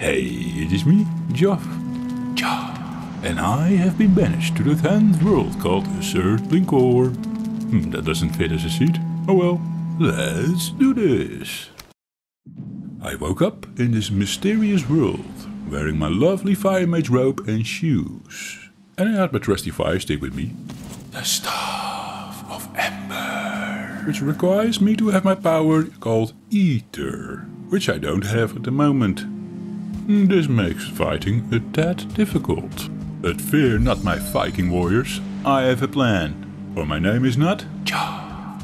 Hey, it is me, Joff. Joff. And I have been banished to the 10th world called Assert Linkor. Hmm, that doesn't fit as a seat. Oh well, let's do this. I woke up in this mysterious world, wearing my lovely fire mage robe and shoes. And I had my trusty fire stick with me. The Staff of Ember. Which requires me to have my power called Eitr, which I don't have at the moment. This makes fighting a tad difficult. But fear not my Viking warriors, I have a plan. For my name is not Ja.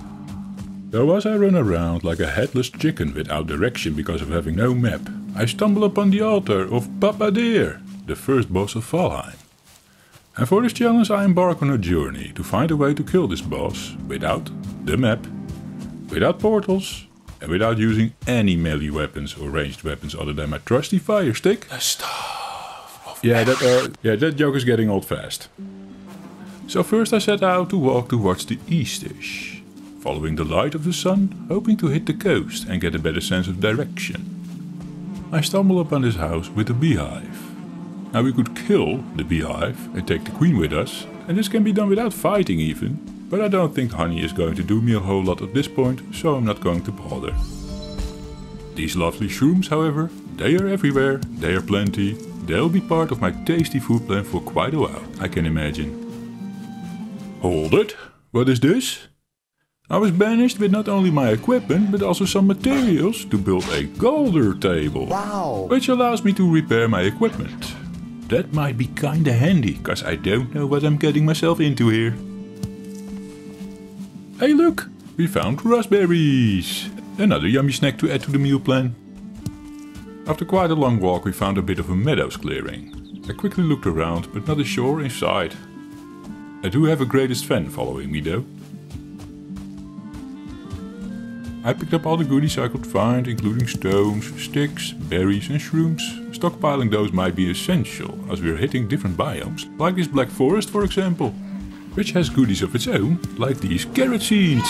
So as I run around like a headless chicken without direction because of having no map, I stumble upon the altar of Papa Deer, the first boss of Valheim. And for this challenge I embark on a journey to find a way to kill this boss without the map, without portals, and without using any melee weapons or ranged weapons other than my trusty fire stick. The staff of yeah, that, uh, yeah, that joke is getting old fast. So first I set out to walk towards the eastish, following the light of the sun, hoping to hit the coast and get a better sense of direction. I stumble upon this house with a beehive. Now we could kill the beehive and take the queen with us, and this can be done without fighting even, but I don't think honey is going to do me a whole lot at this point, so I'm not going to bother. These lovely shrooms, however, they are everywhere, they are plenty, they'll be part of my tasty food plan for quite a while, I can imagine. Hold it, what is this? I was banished with not only my equipment, but also some materials to build a galdr table. Wow. Which allows me to repair my equipment. That might be kinda handy, cause I don't know what I'm getting myself into here. Hey look, we found raspberries. Another yummy snack to add to the meal plan. After quite a long walk we found a bit of a meadows clearing. I quickly looked around, but not a shore in sight. I do have a greatest fan following me though. I picked up all the goodies I could find, including stones, sticks, berries and shrooms. Stockpiling those might be essential, as we're hitting different biomes, like this black forest for example, which has goodies of its own, like these carrot seeds.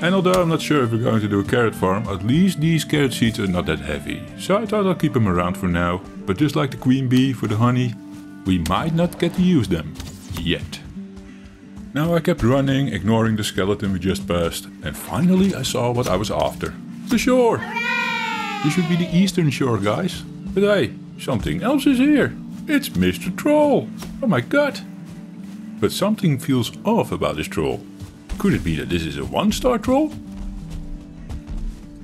And although I'm not sure if we're going to do a carrot farm, at least these carrot seeds are not that heavy. So I thought I'll keep them around for now, but just like the queen bee for the honey, we might not get to use them. Yet. Now I kept running, ignoring the skeleton we just passed, and finally I saw what I was after. The shore! This should be the eastern shore, guys. But hey, something else is here. It's Mr. Troll. Oh my god. But something feels off about this troll. Could it be that this is a one-star troll?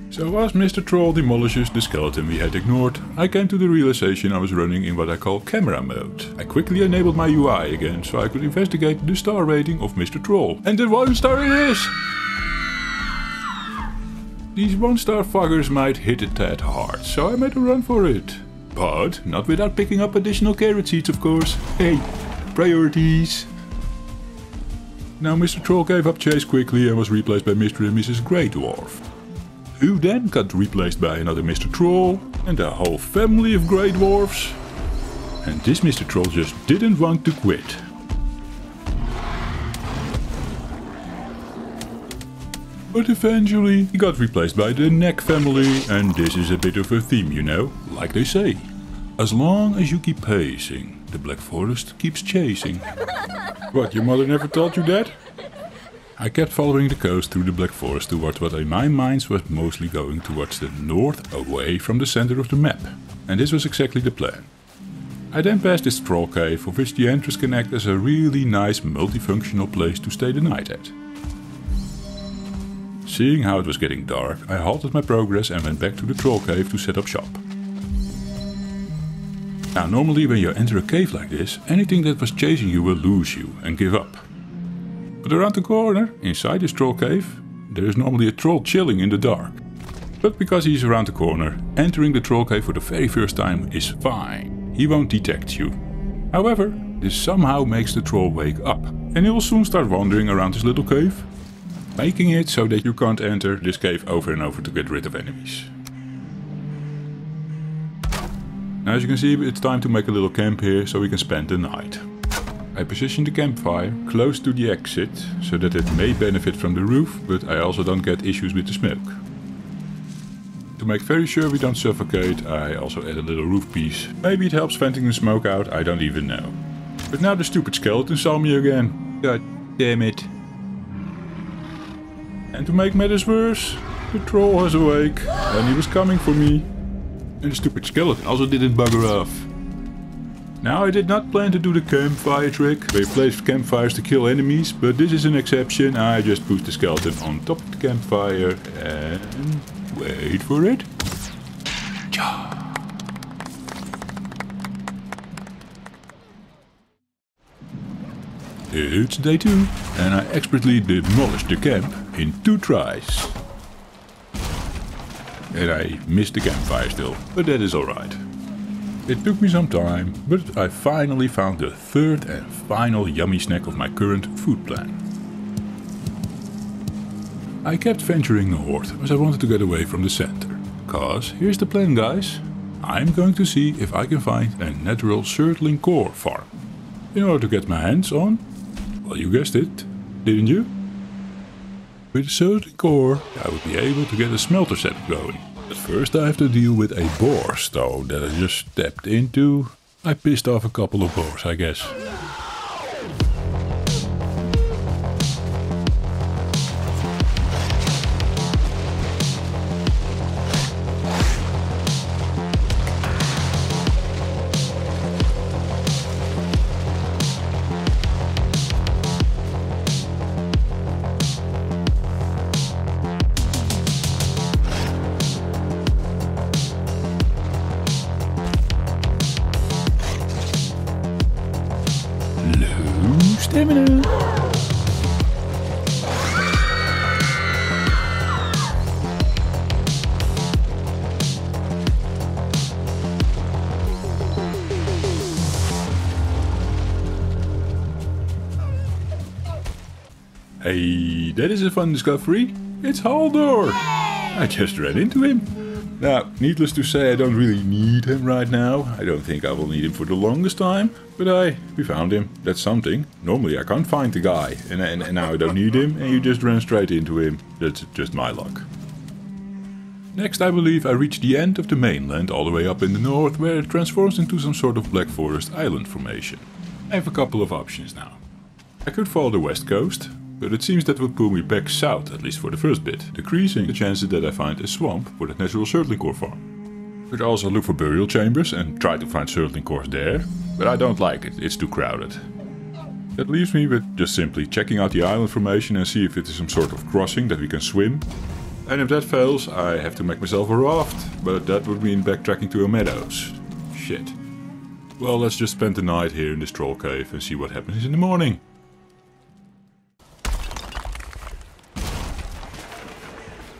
So as Mr. Troll demolishes the skeleton we had ignored, I came to the realization I was running in what I call camera mode. I quickly enabled my UI again so I could investigate the star rating of Mr. Troll. And the one star it is! These one star fuckers might hit it tad hard, so I made a run for it. But not without picking up additional carrot seeds of course. Hey, priorities! Now Mr. Troll gave up chase quickly and was replaced by Mr. and Mrs. Grey Dwarf who then got replaced by another Mr. Troll and a whole family of Grey Dwarfs. And this Mr. Troll just didn't want to quit. But eventually he got replaced by the Neck family and this is a bit of a theme, you know, like they say. As long as you keep pacing, the Black Forest keeps chasing. what, your mother never told you that? I kept following the coast through the Black Forest towards what in my mind was mostly going towards the north away from the center of the map. And this was exactly the plan. I then passed this troll cave of which the entrance can act as a really nice multifunctional place to stay the night at. Seeing how it was getting dark, I halted my progress and went back to the troll cave to set up shop. Now normally when you enter a cave like this, anything that was chasing you will lose you and give up. But around the corner, inside this troll cave, there is normally a troll chilling in the dark. But because he's around the corner, entering the troll cave for the very first time is fine. He won't detect you. However, this somehow makes the troll wake up, and he will soon start wandering around this little cave, making it so that you can't enter this cave over and over to get rid of enemies. Now as you can see, it's time to make a little camp here so we can spend the night. I position the campfire close to the exit, so that it may benefit from the roof, but I also don't get issues with the smoke. To make very sure we don't suffocate, I also add a little roof piece. Maybe it helps venting the smoke out, I don't even know. But now the stupid skeleton saw me again. God damn it. And to make matters worse, the troll was awake and he was coming for me. And the stupid skeleton also didn't bugger off. Now I did not plan to do the campfire trick, you place campfires to kill enemies, but this is an exception. I just put the skeleton on top of the campfire and wait for it. It's day two, and I expertly demolished the camp in two tries. And I missed the campfire still, but that is alright. It took me some time, but I finally found the third and final yummy snack of my current food plan. I kept venturing north as I wanted to get away from the center. Cause here's the plan guys. I'm going to see if I can find a natural surtling core farm. In order to get my hands on, well you guessed it, didn't you? With surtling core I would be able to get a smelter set going. But first I have to deal with a boar stone that I just stepped into. I pissed off a couple of boars, I guess. That is a fun discovery. It's Haldor. I just ran into him. Now, needless to say, I don't really need him right now. I don't think I will need him for the longest time. But I, we found him. That's something. Normally I can't find the guy. And, and, and now I don't need him, and you just ran straight into him. That's just my luck. Next, I believe I reach the end of the mainland all the way up in the north, where it transforms into some sort of Black Forest island formation. I have a couple of options now. I could follow the west coast, but it seems that would pull me back south, at least for the first bit, decreasing the chances that I find a swamp for the natural surtling core farm. Could also look for burial chambers and try to find surtling cores there, but I don't like it, it's too crowded. That leaves me with just simply checking out the island formation and see if it is some sort of crossing that we can swim. And if that fails, I have to make myself a raft, but that would mean backtracking to a meadows. Shit. Well, let's just spend the night here in this troll cave and see what happens in the morning.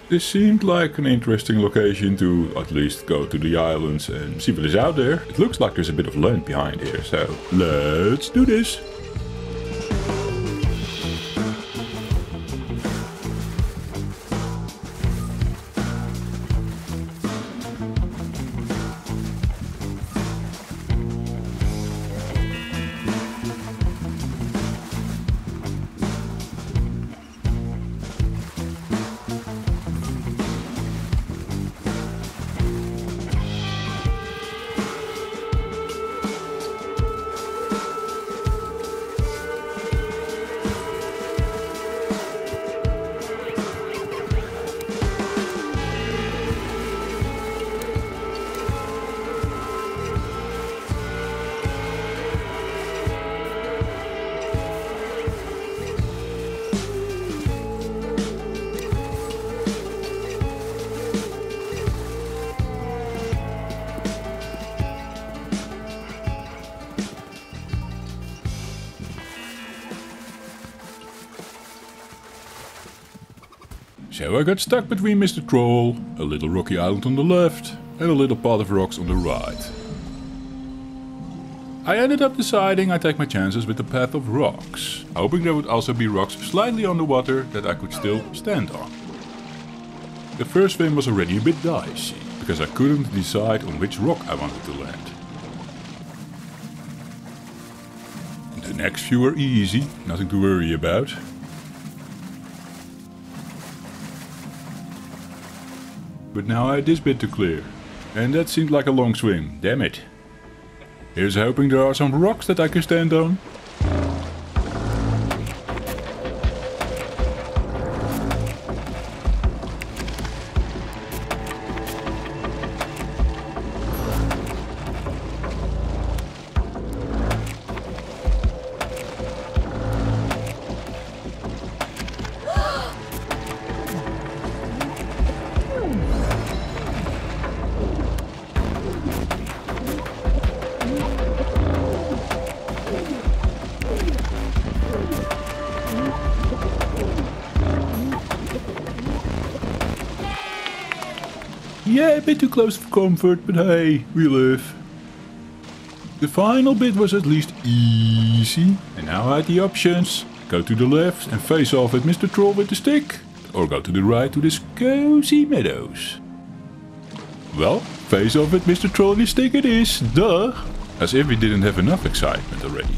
This seemed like an interesting location to at least go to the islands and see what is out there. It looks like there's a bit of land behind here, so let's do this. I got stuck between Mr. Troll, a little rocky island on the left, and a little pot of rocks on the right. I ended up deciding I'd take my chances with the path of rocks, hoping there would also be rocks slightly underwater that I could still stand on. The first swim was already a bit dicey, because I couldn't decide on which rock I wanted to land. The next few were easy, nothing to worry about. But now I had this bit to clear. And that seemed like a long swim, damn it. Here's hoping there are some rocks that I can stand on. Comfort, but hey, we live. The final bit was at least easy, and now I had the options. Go to the left and face off with Mr. Troll with the stick, or go to the right to this cozy meadows. Well, face off with Mr. Troll with the stick it is, duh! As if we didn't have enough excitement already.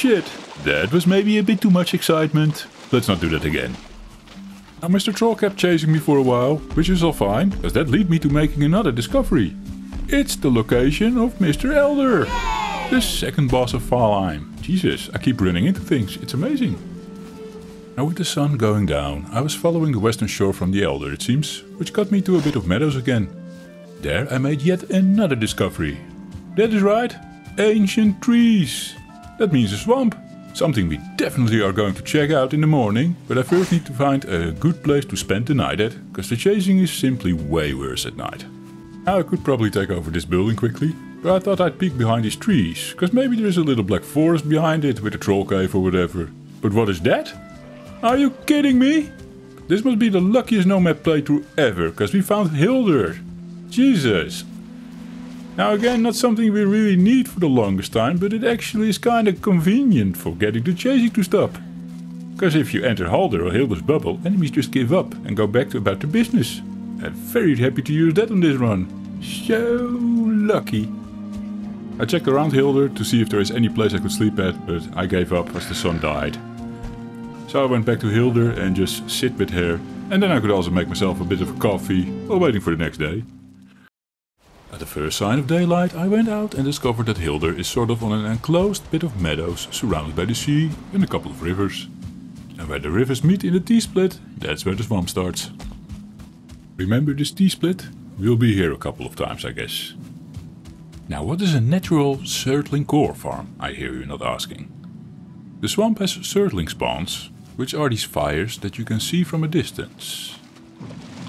Shit, that was maybe a bit too much excitement. Let's not do that again. Now Mr. Troll kept chasing me for a while, which is all fine, as that led me to making another discovery. It's the location of Mr. Elder, the second boss of Valheim. Jesus, I keep running into things, it's amazing. Now with the sun going down, I was following the western shore from the Elder it seems, which got me to a bit of meadows again. There I made yet another discovery. That is right, ancient trees. That means a swamp. Something we definitely are going to check out in the morning, but I first need to find a good place to spend the night at, because the chasing is simply way worse at night. I could probably take over this building quickly, but I thought I'd peek behind these trees, because maybe there is a little black forest behind it with a troll cave or whatever. But what is that? Are you kidding me? This must be the luckiest Nomad playthrough ever, because we found Hildur. Jesus. Now again, not something we really need for the longest time, but it actually is kinda convenient for getting the chasing to stop. Because if you enter Haldor or Hildur's bubble, enemies just give up and go back to about their business. I'm very happy to use that on this run. So lucky. I checked around Hildur to see if there is any place I could sleep at, but I gave up as the sun died. So I went back to Hildur and just sit with her, and then I could also make myself a bit of a coffee while waiting for the next day. At the first sign of daylight I went out and discovered that Hildur is sort of on an enclosed bit of meadows surrounded by the sea and a couple of rivers. And where the rivers meet in the T-split, that's where the swamp starts. Remember this T-split? We'll be here a couple of times I guess. Now what is a natural surtling core farm, I hear you not asking. The swamp has surtling spawns, which are these fires that you can see from a distance.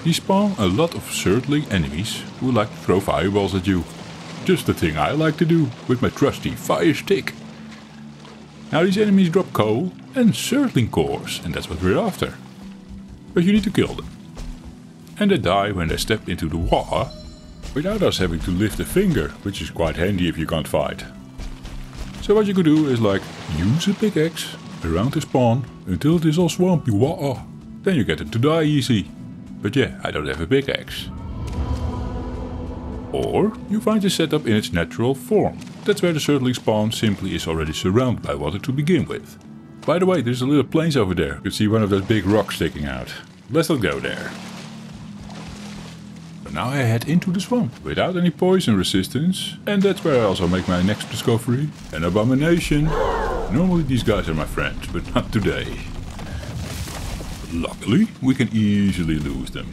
These spawn a lot of surtling enemies who like to throw fireballs at you. Just the thing I like to do with my trusty fire stick. Now these enemies drop coal and surtling cores and that's what we're after. But you need to kill them. And they die when they step into the water without us having to lift a finger, which is quite handy if you can't fight. So what you could do is like use a pickaxe around the spawn until it is all swampy water. Then you get them to die easy. But yeah, I don't have a big axe. Or you find the setup in its natural form. That's where the surtling spawn simply is already surrounded by water to begin with. By the way, there's a little plains over there. You can see one of those big rocks sticking out. Let's not go there. But now I head into the swamp without any poison resistance. And that's where I also make my next discovery. An abomination. Normally these guys are my friends, but not today. Luckily, we can easily lose them.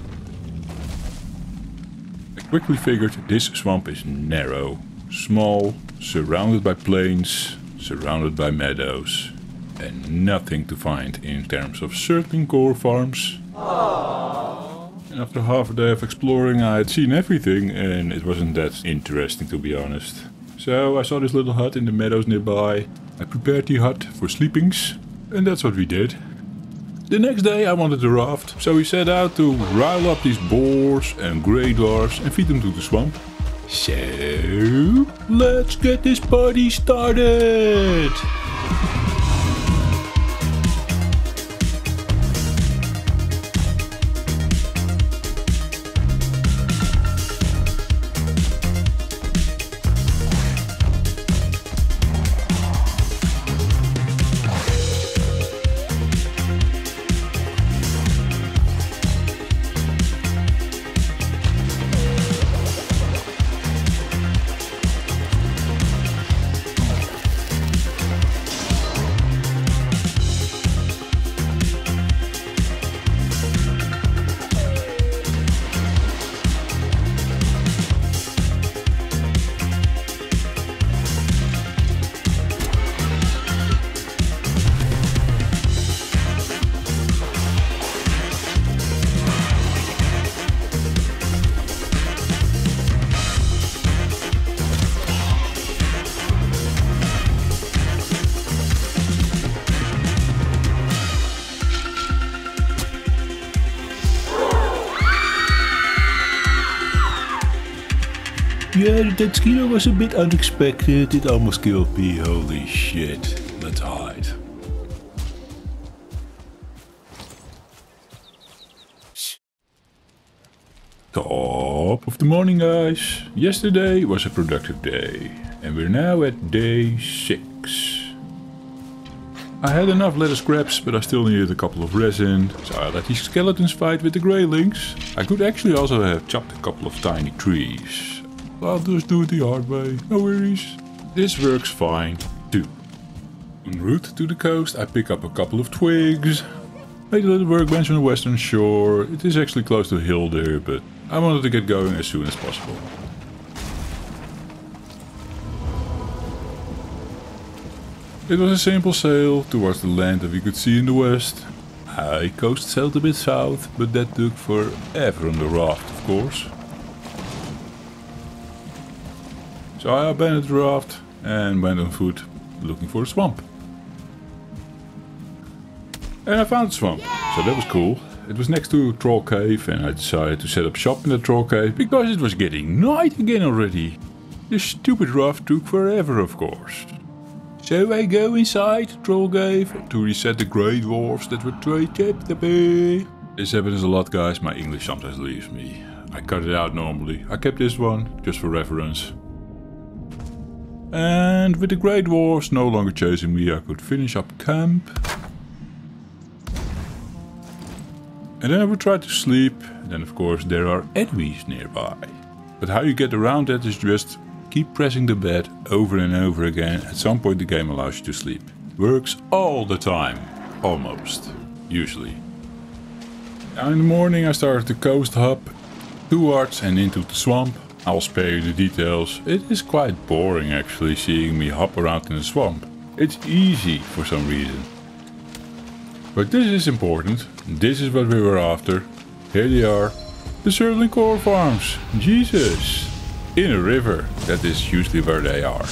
I quickly figured this swamp is narrow, small, surrounded by plains, surrounded by meadows, and nothing to find in terms of surtling core farms. And after half a day of exploring I had seen everything and it wasn't that interesting to be honest. So I saw this little hut in the meadows nearby. I prepared the hut for sleepings and that's what we did. The next day I wanted to raft, so we set out to rile up these boars and grey dwarfs and feed them to the swamp. So, let's get this party started! Yeah, that skier was a bit unexpected. Eh, it almost killed me. Holy shit. Let's hide. Top of the morning, guys. Yesterday was a productive day, and we're now at day 6. I had enough leather scraps, but I still needed a couple of resin, so I let these skeletons fight with the greylings. I could actually also have chopped a couple of tiny trees. I'll just do it the hard way, no worries. This works fine, too. En route to the coast, I pick up a couple of twigs. Made a little workbench on the western shore. It is actually close to a hill there, but I wanted to get going as soon as possible. It was a simple sail towards the land that we could see in the west. I coast sailed a bit south, but that took forever on the raft, of course. So I abandoned the raft and went on foot looking for a swamp. And I found a swamp, so that was cool. It was next to troll cave and I decided to set up shop in the troll cave because it was getting night again already. The stupid raft took forever of course. So I go inside troll cave to reset the grey dwarfs that were trapped bay. This happens a lot guys, my English sometimes leaves me. I cut it out normally. I kept this one, just for reference. And with the Grey dwarfs no longer chasing me, I could finish up camp. And then I would try to sleep, and then of course there are enemies nearby. But how you get around that is just keep pressing the bed over and over again. At some point the game allows you to sleep. Works all the time. Almost. Usually. Now in the morning I started the coast hub towards and into the swamp. I'll spare you the details. It is quite boring actually seeing me hop around in the swamp. It's easy for some reason. But this is important. This is what we were after. Here they are. The Surtling Core Farms. Jesus. In a river. That is usually where they are.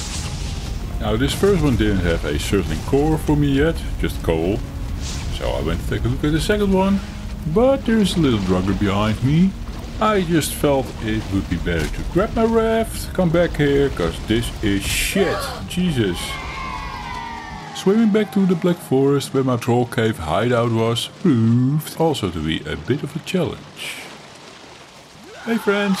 Now this first one didn't have a Surtling Core for me yet. Just coal. So I went to take a look at the second one. But there's a little draugr behind me. I just felt it would be better to grab my raft, come back here, cause this is shit. Jesus. Swimming back to the Black Forest where my troll cave hideout was proved also to be a bit of a challenge. Hey friends!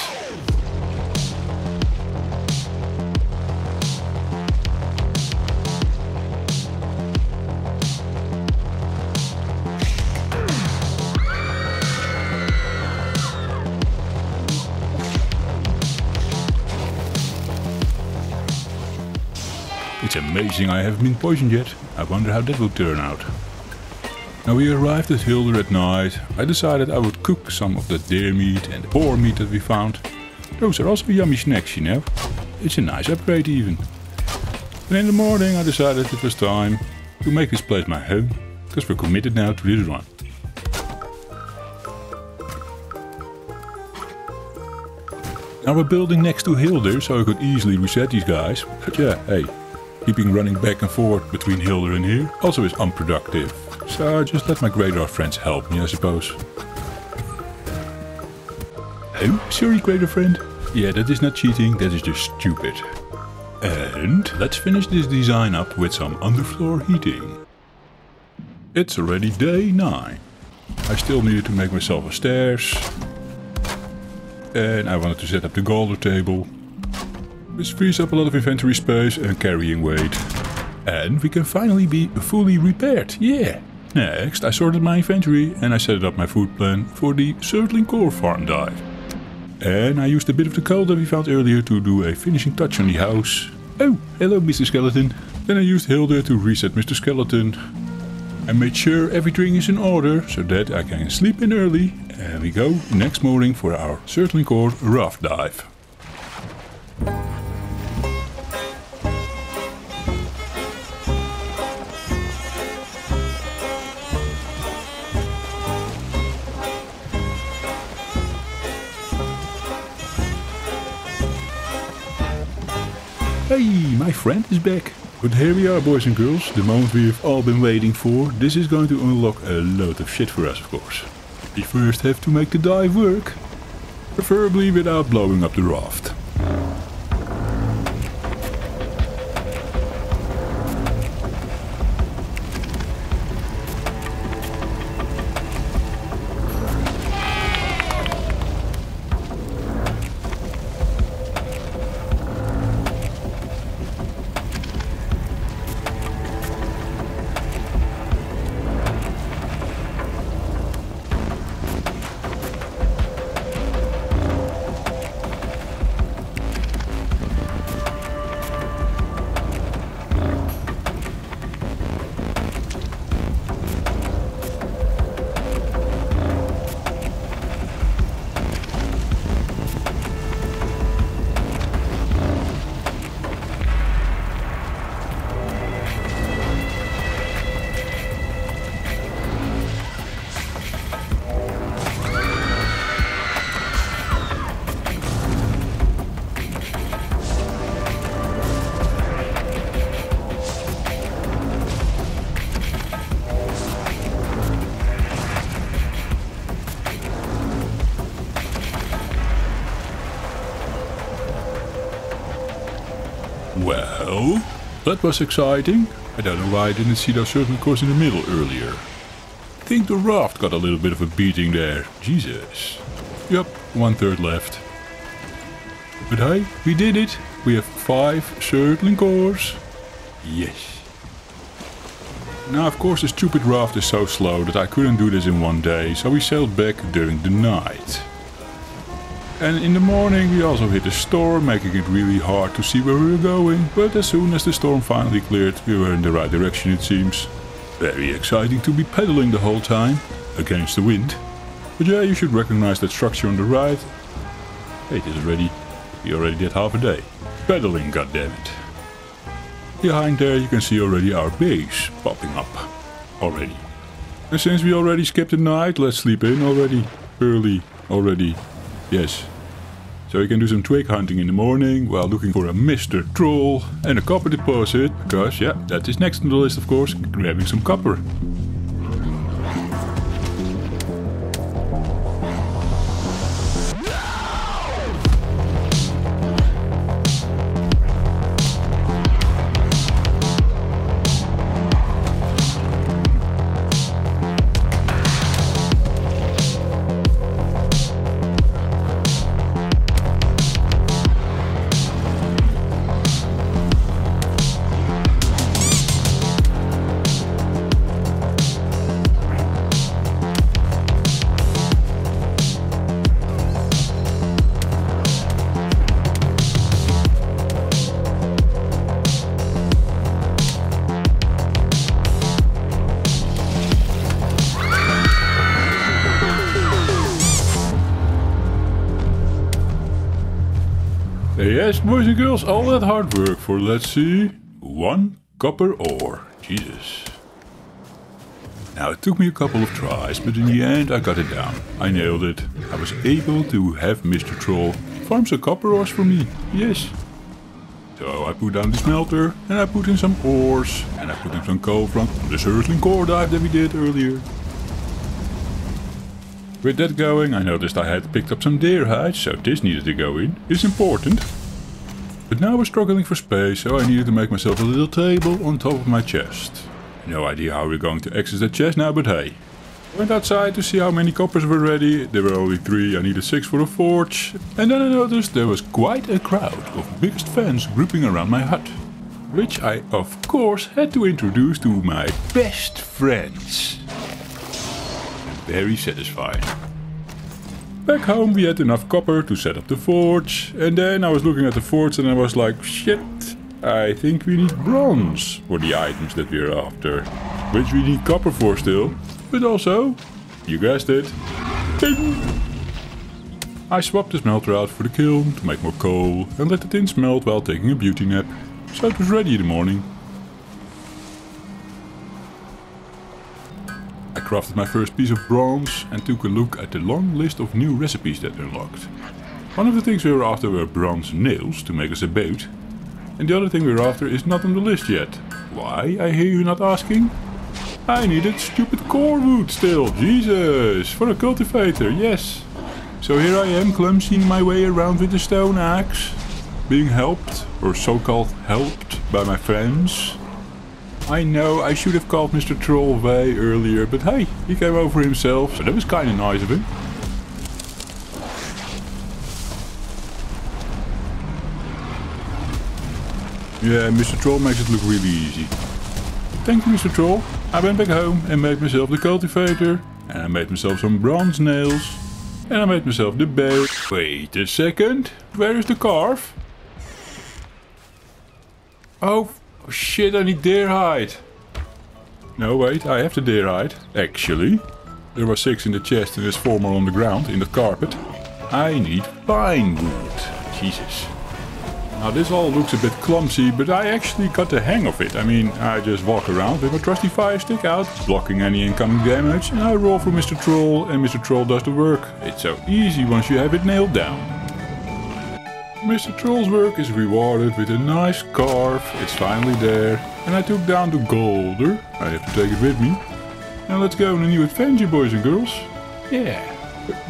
Amazing I haven't been poisoned yet. I wonder how that will turn out. Now we arrived at Hildur at night. I decided I would cook some of the deer meat and the boar meat that we found. Those are also yummy snacks, you know. It's a nice upgrade even. And in the morning I decided it was time to make this place my home. Because we're committed now to this run. Now we're building next to Hildur, so I could easily reset these guys. But yeah, hey, keeping running back and forth between Hildur and here also is unproductive. So I just let my Greater friends help me, I suppose. Oh, sorry, Greater friend. Yeah, that is not cheating, that is just stupid. And let's finish this design up with some underfloor heating. It's already day 9. I still needed to make myself a stairs. And I wanted to set up the Galdr table. This frees up a lot of inventory space and carrying weight. And we can finally be fully repaired, yeah! Next, I sorted my inventory and I set up my food plan for the Surtling Core farm dive. And I used a bit of the coal that we found earlier to do a finishing touch on the house. Oh, hello Mr. Skeleton. Then I used Hildur to reset Mr. Skeleton. I made sure everything is in order so that I can sleep in early and we go next morning for our Surtling Core raft dive. My friend is back. But here we are, boys and girls, the moment we've all been waiting for. This is going to unlock a lot of shit for us, of course. We first have to make the dive work. Preferably without blowing up the raft. That was exciting. I don't know why I didn't see those surtling cores in the middle earlier. I think the raft got a little bit of a beating there. Jesus. Yup, one third left. But hey, we did it. We have five surtling cores. Yes. Now, of course, the stupid raft is so slow that I couldn't do this in one day, so we sailed back during the night. And in the morning we also hit a storm, making it really hard to see where we were going. But as soon as the storm finally cleared, we were in the right direction it seems. Very exciting to be pedaling the whole time, against the wind. But yeah, you should recognize that structure on the right. Hey, ready. we already did half a day. Pedaling, goddammit. Behind there you can see already our base popping up. Already. And since we already skipped the night, let's sleep in already. Early already. Yes. So you can do some twig hunting in the morning while looking for a Mr. Troll and a copper deposit. Because, yeah, that is next on the list, of course, grabbing some copper. Yes, boys and girls, all that hard work for, let's see, one copper ore. Jesus. Now, it took me a couple of tries, but in the end I got it down. I nailed it. I was able to have Mr. Troll farm some copper ores for me. Yes. So I put down the smelter, and I put in some ores, and I put in some coal from the Surtling core dive that we did earlier. With that going, I noticed I had picked up some deer hides, so this needed to go in. It's important. But now we're struggling for space, so I needed to make myself a little table on top of my chest. No idea how we're going to access that chest now, but hey. Went outside to see how many coppers were ready. There were only three, I needed six for a forge. And then I noticed there was quite a crowd of biggest fans grouping around my hut. Which I, of course, had to introduce to my best friends. Very satisfying. Back home we had enough copper to set up the forge. And then I was looking at the forge and I was like, shit, I think we need bronze for the items that we're after. Which we need copper for still. But also, you guessed it, ding! I swapped the smelter out for the kiln to make more coal and let the tin smelt while taking a beauty nap. So it was ready in the morning. Crafted my first piece of bronze and took a look at the long list of new recipes that unlocked. One of the things we were after were bronze nails to make us a boat. And the other thing we we're after is not on the list yet. Why, I hear you not asking? I needed stupid core wood still, Jesus, for a cultivator, yes. So here I am clumsying my way around with a stone axe, being helped, or so-called helped, by my friends. I know I should have called Mr. Troll way earlier, but hey, he came over himself, so that was kinda nice of him. Yeah, Mr. Troll makes it look really easy. Thank you, Mr. Troll. I went back home and made myself the cultivator. And I made myself some bronze nails. And I made myself the bow. Wait a second. Where is the karve? Oh, oh shit, I need deer hide. No, wait, I have the deer hide, actually. There were six in the chest and there's four more on the ground in the carpet. I need pine wood. Jesus. Now this all looks a bit clumsy, but I actually got the hang of it. I mean, I just walk around with my trusty fire stick out, blocking any incoming damage, and I roll for Mr. Troll, and Mr. Troll does the work. It's so easy once you have it nailed down. Mr. Troll's work is rewarded with a nice karve, it's finally there, and I took down the galdr, I have to take it with me. Now let's go on a new adventure boys and girls. Yeah.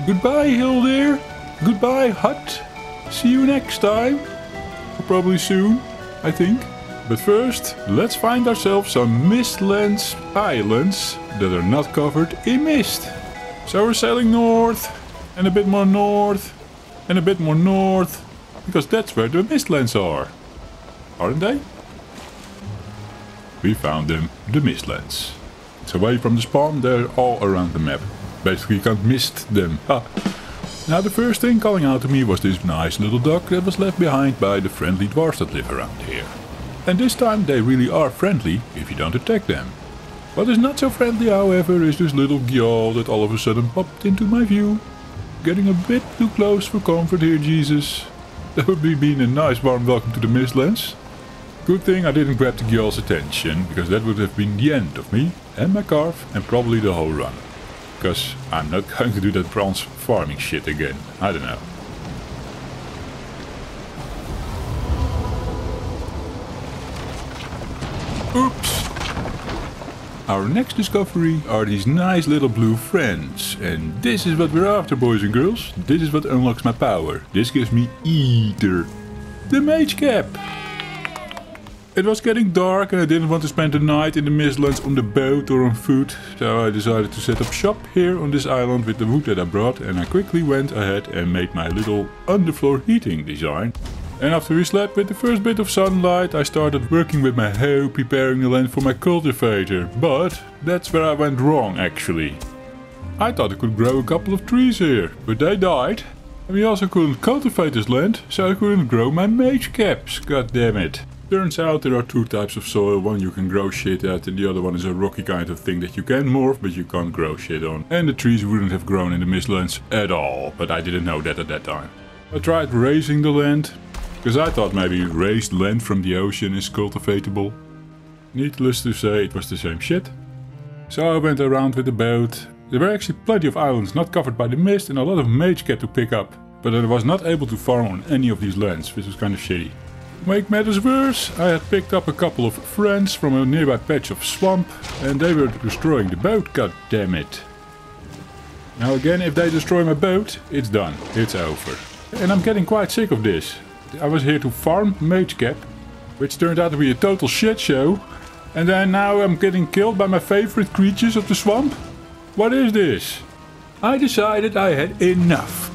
Goodbye Hildur, goodbye hut, see you next time probably soon, I think. But first, let's find ourselves some Mistlands islands that are not covered in mist. So we're sailing north, and a bit more north, and a bit more north, because that's where the Mistlands are. Aren't they? We found them, the Mistlands. It's away from the spawn, they're all around the map. Basically you can't mist them. Ha. Now the first thing calling out to me was this nice little duck that was left behind by the friendly dwarfs that live around here. And this time they really are friendly if you don't attack them. What is not so friendly however is this little Gjall that all of a sudden popped into my view. Getting a bit too close for comfort here Jesus. That would be being a nice warm welcome to the Mistlands. Good thing I didn't grab the girl's attention because that would have been the end of me and my karve and probably the whole run. Because I'm not going to do that bronze farming shit again. I don't know. Our next discovery are these nice little blue friends. And this is what we're after, boys and girls. This is what unlocks my power. This gives me Eitr. The Mage Cap! It was getting dark and I didn't want to spend the night in the Mistlands on the boat or on foot, so I decided to set up shop here on this island with the wood that I brought and I quickly went ahead and made my little underfloor heating design. And after we slept with the first bit of sunlight, I started working with my hoe, preparing the land for my cultivator. But that's where I went wrong actually. I thought I could grow a couple of trees here, but they died. And we also couldn't cultivate this land, so I couldn't grow my mage caps, god damn it. Turns out there are two types of soil, one you can grow shit at and the other one is a rocky kind of thing that you can morph but you can't grow shit on. And the trees wouldn't have grown in the Mistlands at all, but I didn't know that at that time. I tried raising the land, because I thought maybe raised land from the ocean is cultivatable. Needless to say it was the same shit. So I went around with the boat. There were actually plenty of islands not covered by the mist and a lot of mage cap to pick up. But I was not able to farm on any of these lands, which was kind of shitty. Make matters worse, I had picked up a couple of friends from a nearby patch of swamp and they were destroying the boat, god damn it. Now again, if they destroy my boat, it's done, it's over. And I'm getting quite sick of this. I was here to farm Mage Cap, which turned out to be a total shit show. And then now I'm getting killed by my favorite creatures of the swamp? What is this? I decided I had enough.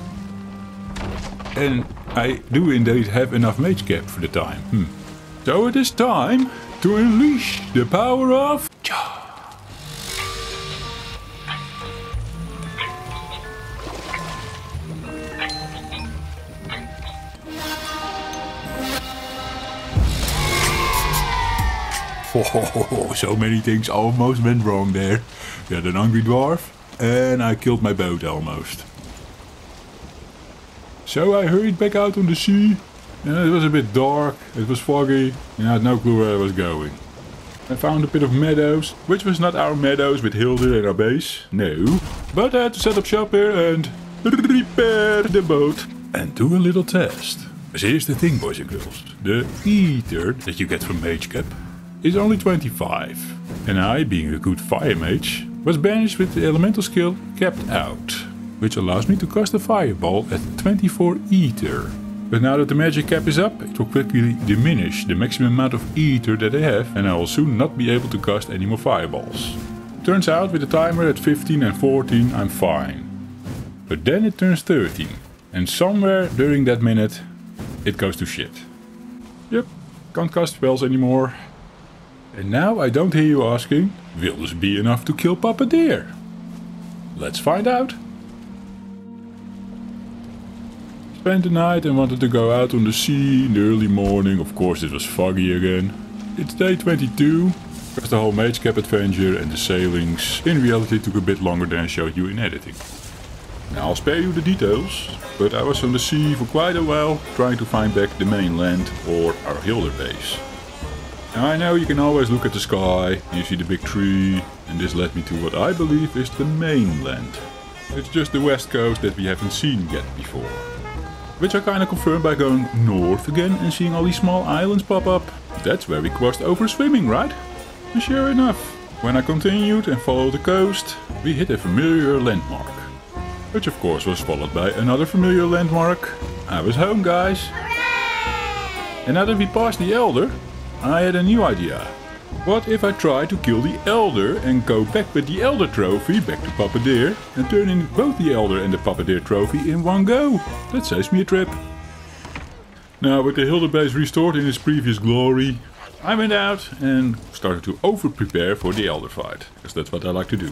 And I do indeed have enough mage cap for the time. Hmm. So it is time to unleash the power of... Oh, so many things almost went wrong there. We had an hungry dwarf, and I killed my boat almost. So I hurried back out on the sea. And it was a bit dark, it was foggy, and I had no clue where I was going. I found a bit of meadows, which was not our meadows with Hildur and our base, no. But I had to set up shop here and repair the boat. And do a little test. Here's the thing, boys and girls. The Eitr that you get from Mage Cap is only 25. And I, being a good fire mage, was banished with the elemental skill kept out, which allows me to cast a fireball at 24 Eitr. But now that the magic cap is up, it will quickly diminish the maximum amount of Eitr that I have and I will soon not be able to cast any more fireballs. Turns out with the timer at 15 and 14 I'm fine. But then it turns 13 and somewhere during that minute it goes to shit. Yep, can't cast spells anymore. And now I don't hear you asking, will this be enough to kill Papa Deer? Let's find out. Spent the night and wanted to go out on the sea in the early morning. Of course it was foggy again. It's day 22, because the whole Mage Cap adventure and the sailings in reality took a bit longer than I showed you in editing. Now I'll spare you the details, but I was on the sea for quite a while trying to find back the mainland or our Hildur base. I know you can always look at the sky, you see the big tree, and this led me to what I believe is the mainland. It's just the west coast that we haven't seen yet before. Which I kinda confirmed by going north again and seeing all these small islands pop up. That's where we crossed over swimming, right? And sure enough, when I continued and followed the coast, we hit a familiar landmark. Which of course was followed by another familiar landmark. I was home, guys. And now that we passed the Elder, I had a new idea. What if I try to kill the Elder and go back with the Elder trophy back to Papa Deer and turn in both the Elder and the Papa Deer trophy in one go? That saves me a trip. Now with the Hildur base restored in its previous glory, I went out and started to over prepare for the Elder fight, because that's what I like to do.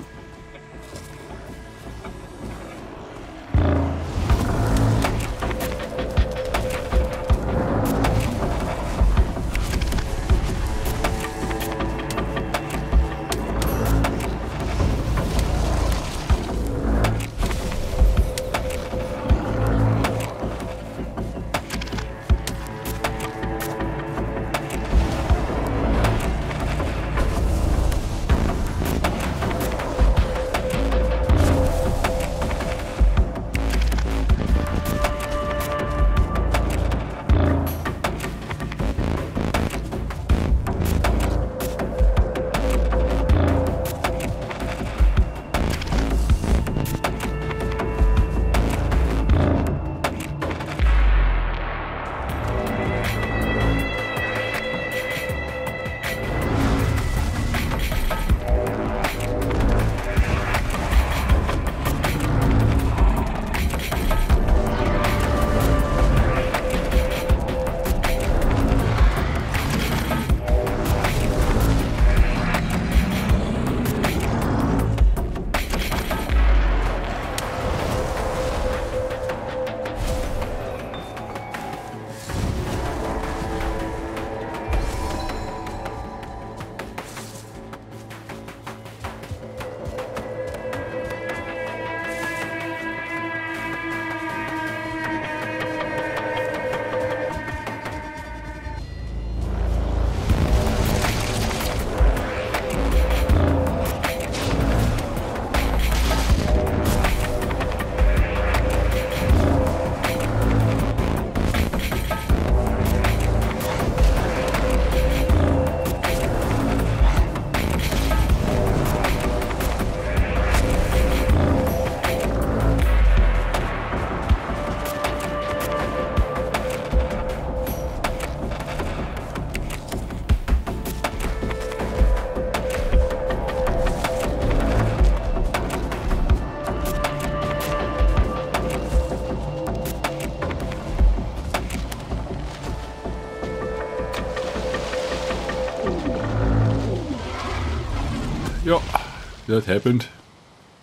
That happened.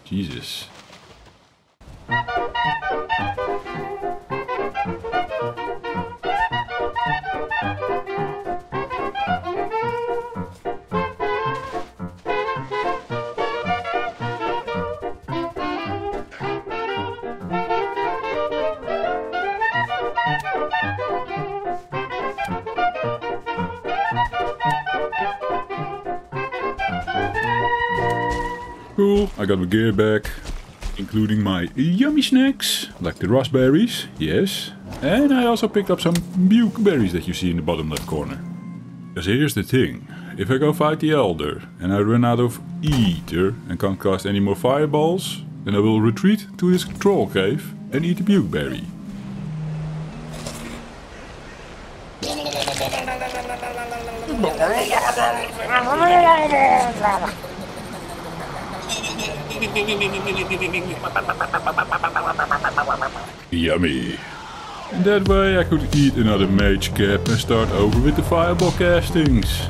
Jesus. I got my gear back, including my yummy snacks, like the raspberries, yes. And I also picked up some bukeperries that you see in the bottom left corner. Because here's the thing, if I go fight the Elder and I run out of Eitr and can't cast any more fireballs, then I will retreat to this troll cave and eat the bukeperry. Yummy. That way I could eat another mage cap and start over with the fireball castings.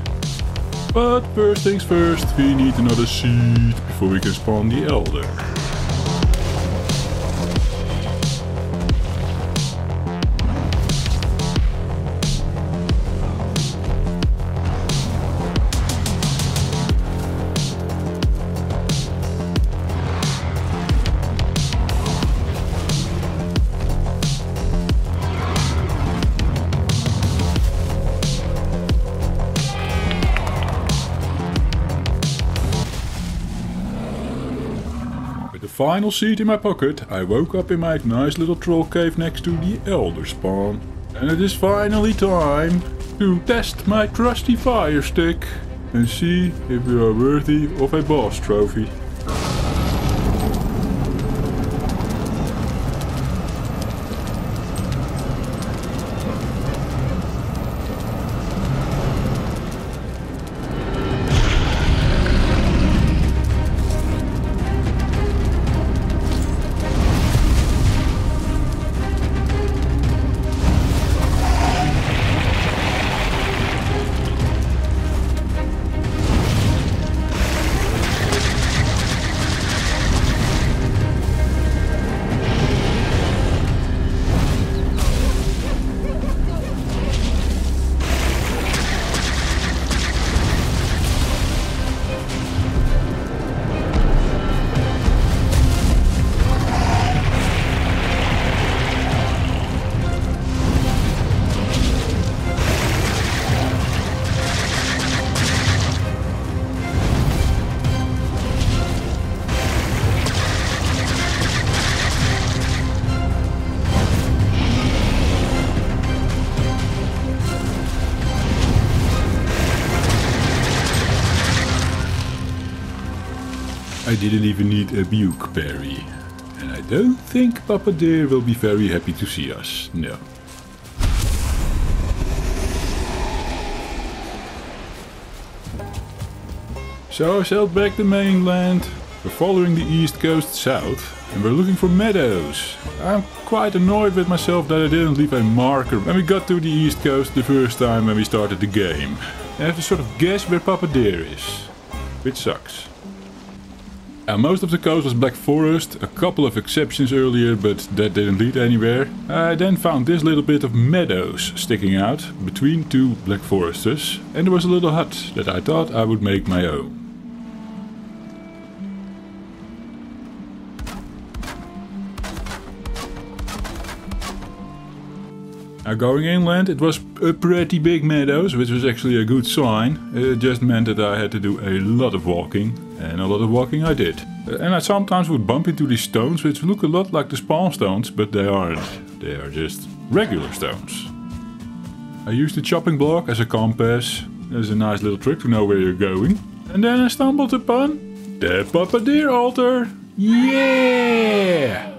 But first things first, we need another seed before we can spawn the elder. Final seed in my pocket, I woke up in my nice little troll cave next to the elder spawn. And it is finally time to test my trusty fire stick and see if we are worthy of a boss trophy. Didn't even need a bukeperry. And I don't think Papa Deer will be very happy to see us, no. So I sailed back the mainland. We're following the east coast south and we're looking for meadows. I'm quite annoyed with myself that I didn't leave a marker when we got to the east coast the first time when we started the game. I have to sort of guess where Papa Deer is, which sucks. Uh, most of the coast was Black Forest, a couple of exceptions earlier, but that didn't lead anywhere. I then found this little bit of meadows sticking out between two Black Foresters, and there was a little hut that I thought I would make my own. Now going inland, it was a pretty big meadows, which was actually a good sign. It just meant that I had to do a lot of walking, and a lot of walking I did. And I sometimes would bump into these stones, which look a lot like the spawn stones, but they aren't. They are just regular stones. I used the chopping block as a compass. There's a nice little trick to know where you're going. And then I stumbled upon the Papa Deer altar. Yeah!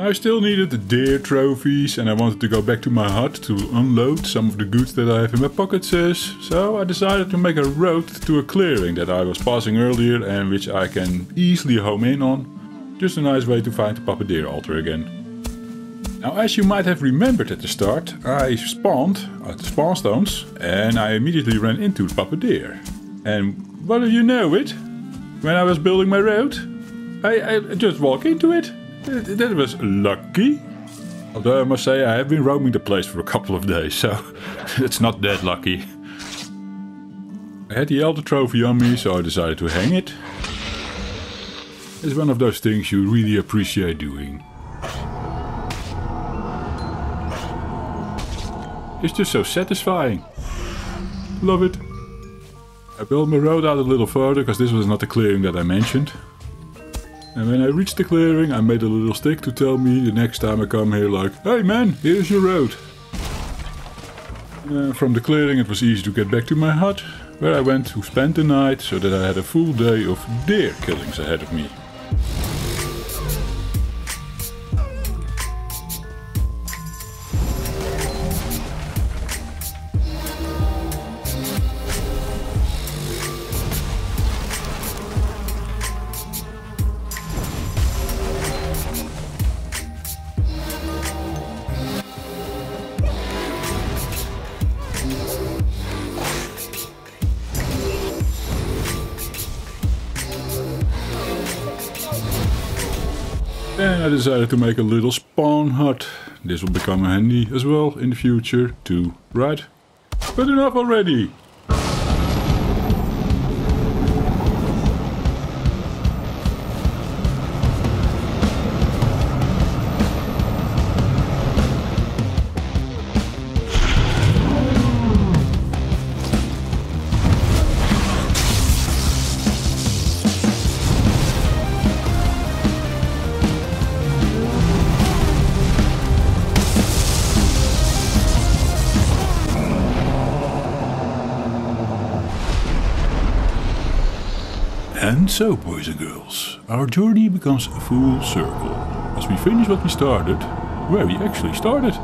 I still needed the deer trophies and I wanted to go back to my hut to unload some of the goods that I have in my pockets. So I decided to make a road to a clearing that I was passing earlier and which I can easily home in on. Just a nice way to find the Papa Deer altar again. Now as you might have remembered at the start, I spawned at the spawn stones and I immediately ran into the Papa Deer. And what do you know it? when I was building my road. I, I just walk into it. That was lucky. Although I must say I have been roaming the place for a couple of days, so it's not that lucky. I had the Elder Trophy on me, so I decided to hang it. It's one of those things you really appreciate doing. It's just so satisfying. Love it. I built my road out a little further because this was not the clearing that I mentioned. And when I reached the clearing I made a little stick to tell me the next time I come here like Hey man, here's your road. Uh, from the clearing it was easy to get back to my hut, where I went to spend the night so that I had a full day of deer killings ahead of me. Decided to make a little spawn hut. This will become handy as well in the future too, right? But enough already! So, boys and girls, our journey becomes a full circle as we finish what we started, where we actually started.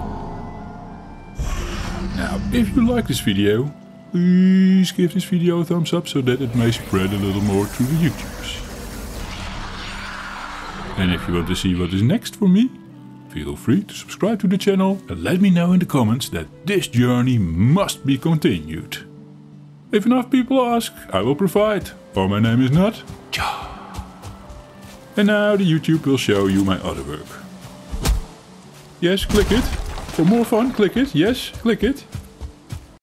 Now, if you like this video, please give this video a thumbs up so that it may spread a little more to the YouTubes. And if you want to see what is next for me, feel free to subscribe to the channel and let me know in the comments that this journey must be continued. If enough people ask, I will provide. Or my name is not. And now the YouTube will show you my other work. Yes, click it. For more fun, click it. Yes, click it.